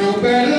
Meu belo